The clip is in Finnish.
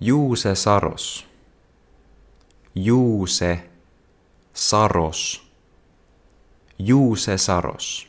Juuse Saros. Juuse Saros. Juuse Saros.